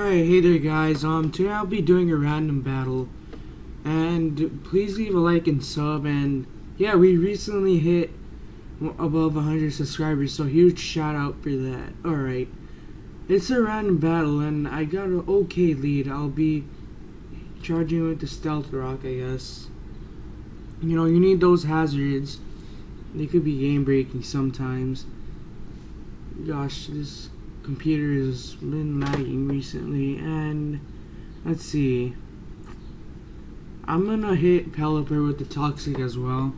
Alright, hey there guys, um, today I'll be doing a random battle, and please leave a like and sub, and yeah, we recently hit above 100 subscribers, so huge shout out for that. Alright, it's a random battle, and I got an okay lead, I'll be charging with the stealth rock, I guess. You know, you need those hazards, they could be game breaking sometimes. Gosh, this computer has been lagging recently and let's see. I'm gonna hit Pelipper with the toxic as well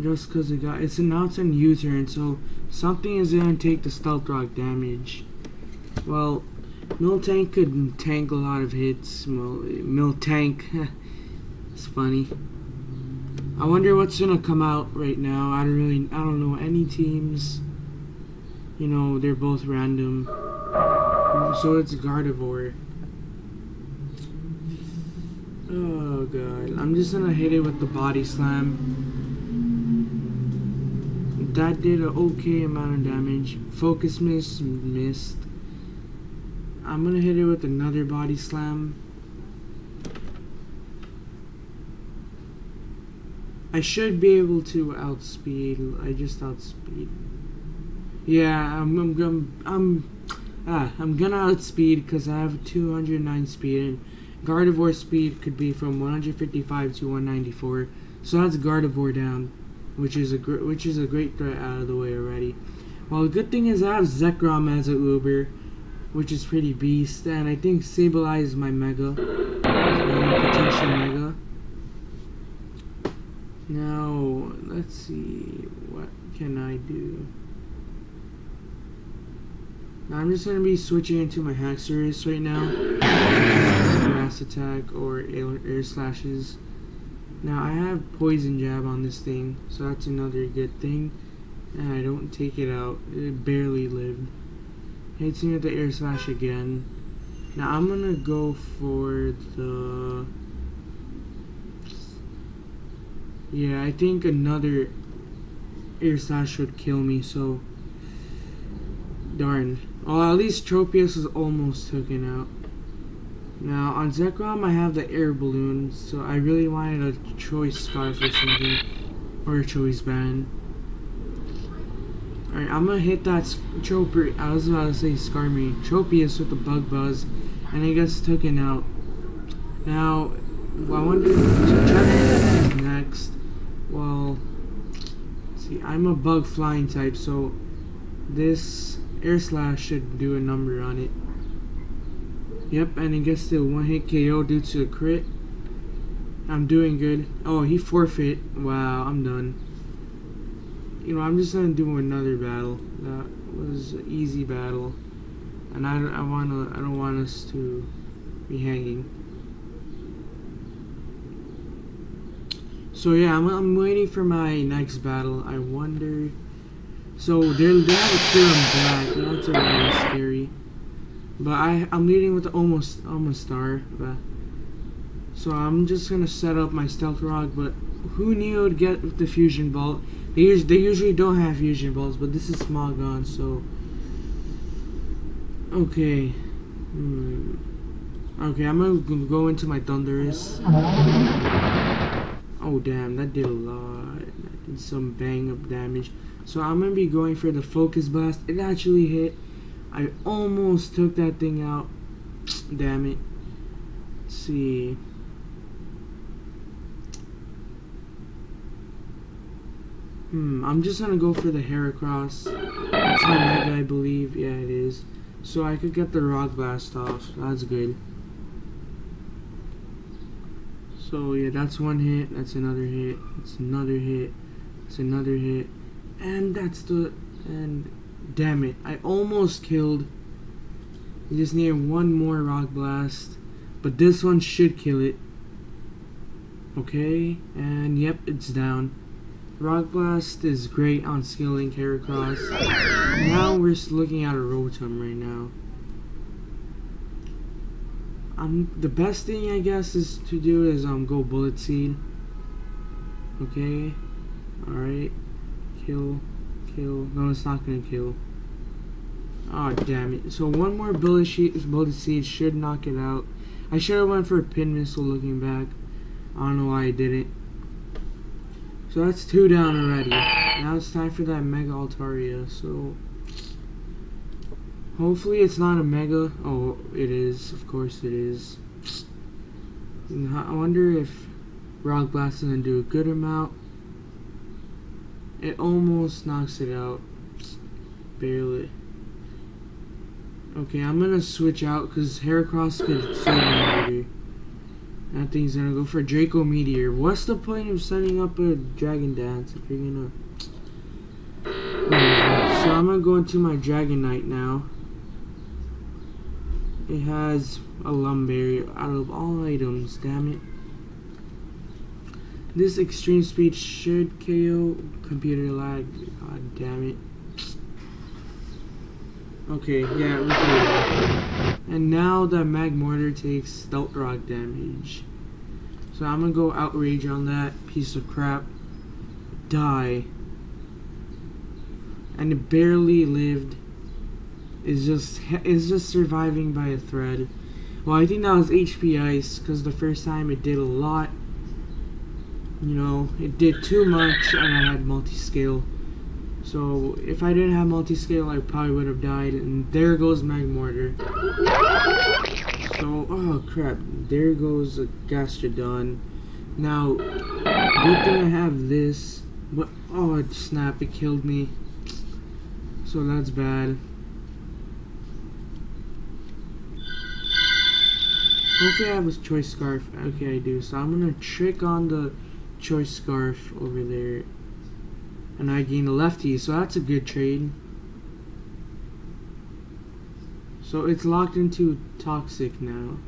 just because it got it's announced in U-turn so something is gonna take the stealth rock damage. Well Miltank could tank a lot of hits Miltank it's funny. I wonder what's gonna come out right now. I don't really I don't know any teams you know, they're both random. So it's Gardevoir. Oh god. I'm just gonna hit it with the body slam. That did an okay amount of damage. Focus miss missed. I'm gonna hit it with another body slam. I should be able to outspeed. I just outspeed. Yeah, I'm, I'm, I'm, I'm, ah, I'm gonna outspeed because I have 209 speed and Gardevoir speed could be from 155 to 194. So that's Gardevoir down, which is a which is a great threat out of the way already. Well, the good thing is I have Zekrom as a Uber, which is pretty beast, and I think Sableye is my Mega, my potential Mega. Now, let's see, what can I do? Now I'm just going to be switching into my hack series right now. Mass attack or air, air slashes. Now I have poison jab on this thing, so that's another good thing. And I don't take it out. It barely lived. Hits me with the air slash again. Now I'm gonna go for the Yeah, I think another air slash would kill me, so darn. Oh, at least Tropius is almost taken out. Now, on Zekrom, I have the air balloon, so I really wanted a choice scarf or something. Or a choice band. Alright, I'm gonna hit that Tropius. I was about to say Skarmy. Tropius with the bug buzz, and it gets taken out. Now, well, I wonder if next. Well, see, I'm a bug flying type, so this Air Slash should do a number on it. Yep, and it gets the one hit KO due to a crit. I'm doing good. Oh, he forfeit. Wow, I'm done. You know, I'm just gonna do another battle. That was an easy battle, and I I wanna, I don't want us to be hanging. So yeah, I'm, I'm waiting for my next battle. I wonder. So they they have a Kyurem Black. That's a little scary. But I I'm leading with the almost almost star. But so I'm just gonna set up my stealth rock. But who knew it'd get the fusion bolt? They they usually don't have fusion bolts, but this is Smogon, so okay. Hmm. Okay, I'm gonna go into my Thundurus. Oh damn, that did a lot. That did some bang up damage. So I'm going to be going for the focus blast. It actually hit. I almost took that thing out. Damn it. Let's see. Hmm, I'm just gonna go for the Heracross. That's my mega, I believe. Yeah, it is. So I could get the Rock Blast off. That's good. So yeah, that's one hit. That's another hit. That's another hit. That's another hit. And that's the... And... Damn it. I almost killed. You just need one more Rock Blast. But this one should kill it. Okay. And yep, it's down. Rock Blast is great on Skill Link Heracross. Now we're just looking at a Rotom right now. Um, the best thing I guess is to do is um go Bullet Seed. Okay. Alright kill, kill. No, it's not gonna kill. Oh damn it! So one more bullet sheet, seed should knock it out. I should have went for a pin missile. Looking back, I don't know why I didn't. So that's two down already. Now it's time for that Mega Altaria. So hopefully it's not a Mega. Oh, it is. Of course it is. I wonder if Rock Blast is gonna do a good amount. It almost knocks it out. Barely. Okay, I'm gonna switch out because Heracross could save me That thing's gonna go for Draco Meteor. What's the point of setting up a Dragon Dance if you're gonna... So I'm gonna go into my Dragonite now. It has a Lum Berry out of all items, damn it. This extreme speed should KO computer lag. God damn it. Okay, yeah, we And now the Magmortar takes Stealth Rock damage. So I'm gonna go Outrage on that piece of crap. Die. And it barely lived. Is just is just surviving by a thread. Well, I think that was HP Ice because the first time it did a lot. You know, it did too much, and I had multi-scale. So if I didn't have multi-scale, I probably would have died. And there goes Magmortar. So, oh crap, there goes a Gastrodon. Now, good thing I have this, but oh snap, it killed me. So that's bad. Hopefully I have a choice scarf. Okay, I do. So I'm gonna trick on the choice scarf over there and I gain a lefty, so that's a good trade. So it's locked into toxic now.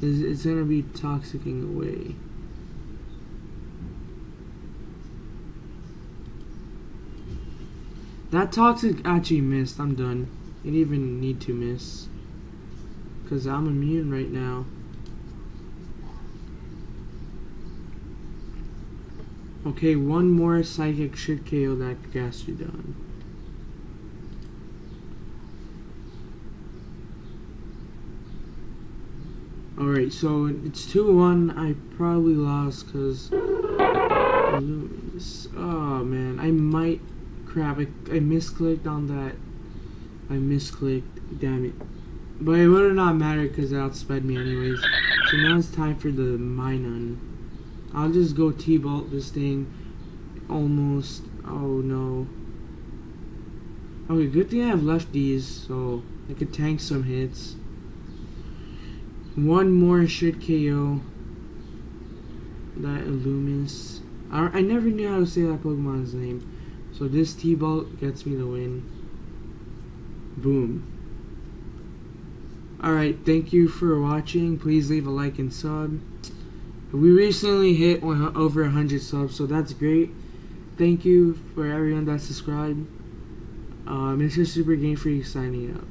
It's, gonna be toxicing away. That toxic actually missed. I'm done. Didn't even need to miss. Because I'm immune right now. Okay, one more psychic should KO that Gastrodon. Alright, so it's 2-1. I probably lost because... Oh, man. I might... Crap, I, I misclicked on that. I misclicked. Damn it. But it would not mattered because it outsped me anyways. So now it's time for the Minun. I'll just go T-bolt this thing almost oh no. Okay good thing I have lefties so I could tank some hits. One more should KO that Illumis I, I never knew how to say that Pokemon's name. So this T-bolt gets me the win. Boom. Alright thank you for watching. Please leave a like and sub we recently hit over 100 subs, so that's great. Thank you for everyone that subscribed. Uh, Mr. Super Game Freak signing out.